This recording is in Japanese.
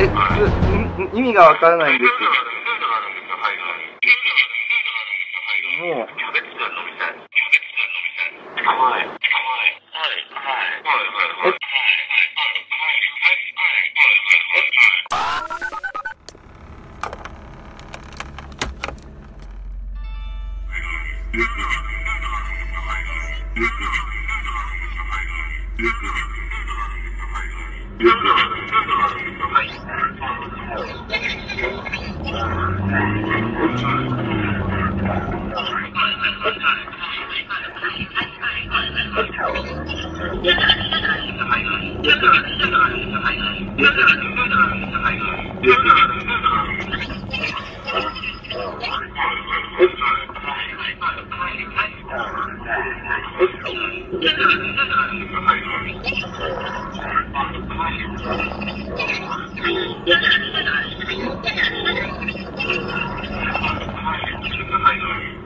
え、はい、意味がわからないんですけど。もう。キャベツみ。キャベツみ。Yeah.